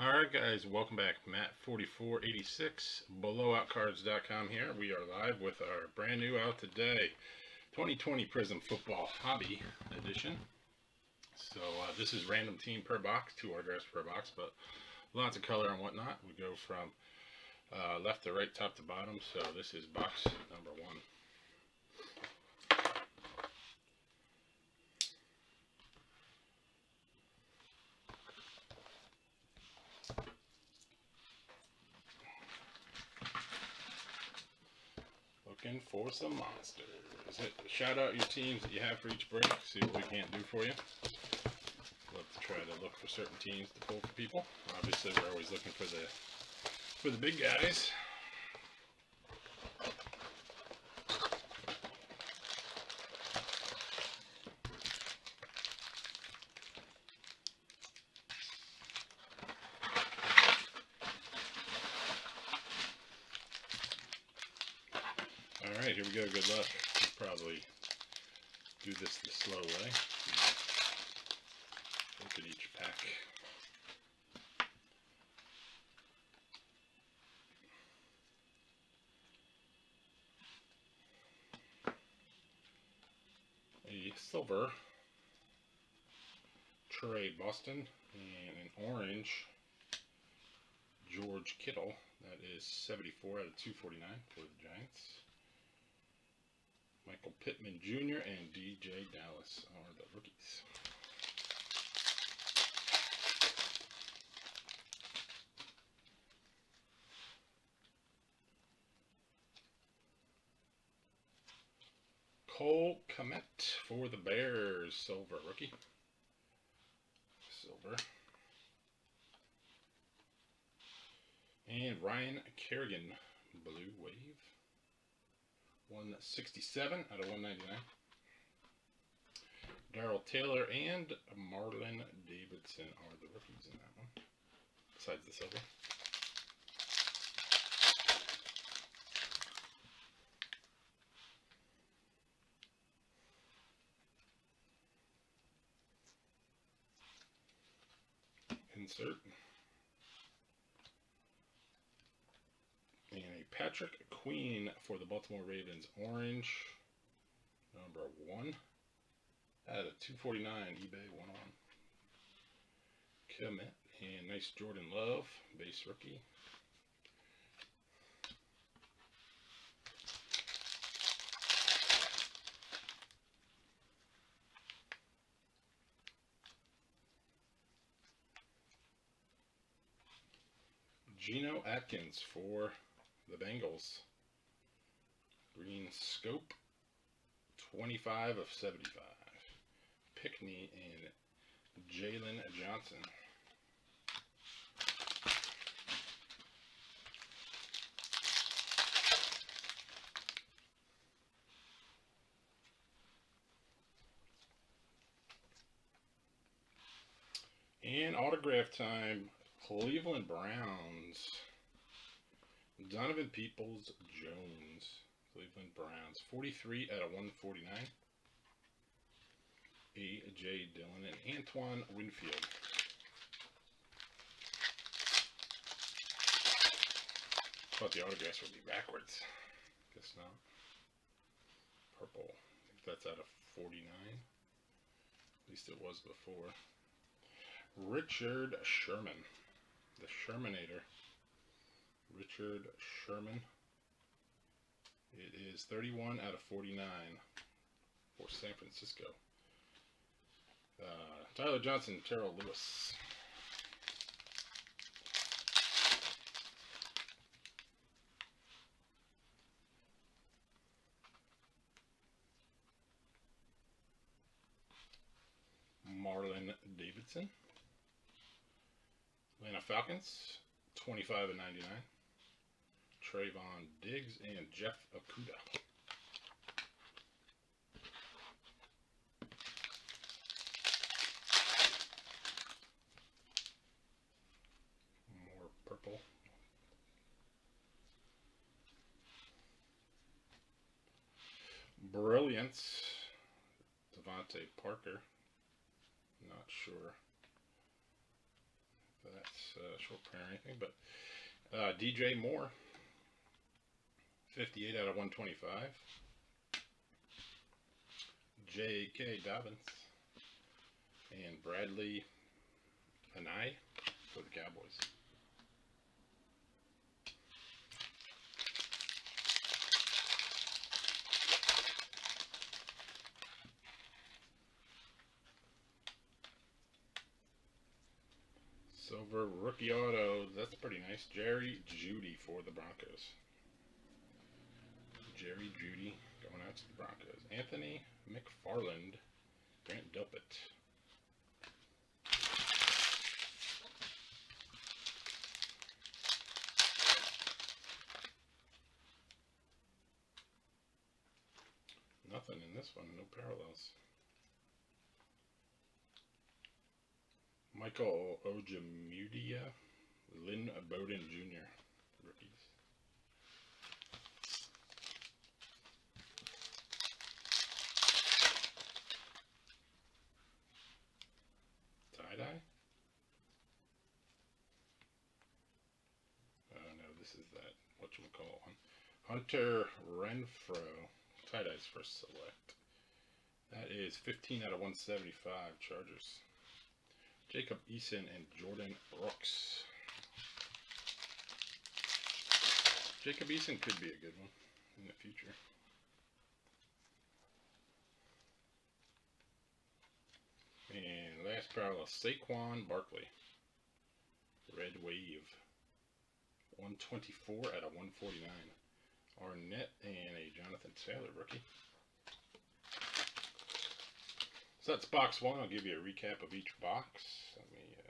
Alright guys, welcome back. Matt4486, blowoutcards.com here. We are live with our brand new out today 2020 Prizm Football Hobby Edition. So uh, this is random team per box, two autographs per box, but lots of color and whatnot. We go from uh, left to right, top to bottom. So this is box number one. For some monsters. Shout out your teams that you have for each break. See what we can't do for you. Love to try to look for certain teams to pull for people. Obviously, we're always looking for the for the big guys. Alright, here we go. Good luck. We'll probably do this the slow way. At each pack. A silver Tre Boston and an orange George Kittle. That is 74 out of 249 for the Giants. Michael Pittman Jr. and DeeJay Dallas are the rookies. Cole Kmet for the Bears, silver rookie. Silver. And Ryan Kerrigan, blue wave. 167 out of 199. Darrell Taylor and Marlon Davidson are the rookies in that one, besides the silver. Insert. Patrick Queen for the Baltimore Ravens. Orange, number one. At a 249 eBay 101. Commit. And nice Jordan Love, base rookie. Geno Atkins for the Bengals. Green Scope, 25 of 75. Pickney and Jaylon Johnson. And autograph time, Cleveland Browns. Donovan Peoples Jones, Cleveland Browns, 43 out of 149. A.J. Dillon and Antoine Winfield. Thought the autographs would be backwards. Guess not. Purple. I think that's out of 49. At least it was before. Richard Sherman. The Shermanator. Richard Sherman. It is 31 out of 49 for San Francisco. Uh, Tyler Johnson, Terrell Lewis. Marlon Davidson. Atlanta Falcons, 25 and 99. Trevon Diggs, and Jeff Okudah. More purple. Brilliance. DeVante Parker. Not sure that's uh, short print or anything, but uh, DJ Moore, 58 out of 125. J.K. Dobbins and Bradley Anae for the Cowboys. Silver rookie auto. That's pretty nice. Jerry Jeudy for the Broncos. Jerry Jeudy going out to the Broncos. Anthony McFarland. Grant Delpit. Nothing in this one. No parallels. Michael Ojemudia, Lynn Bowden Jr. Rookies. This is that what you call. Hunter Renfrow. Tie dyes for select. That is 15 out of 175 Chargers. Jacob Eason and Jordyn Brooks. Jacob Eason could be a good one in the future. And last parallel, Saquon Barkley. Red Wave. 124 out of 149. Arnette and a Jonathan Taylor rookie. So that's box one. I'll give you a recap of each box. Let me uh,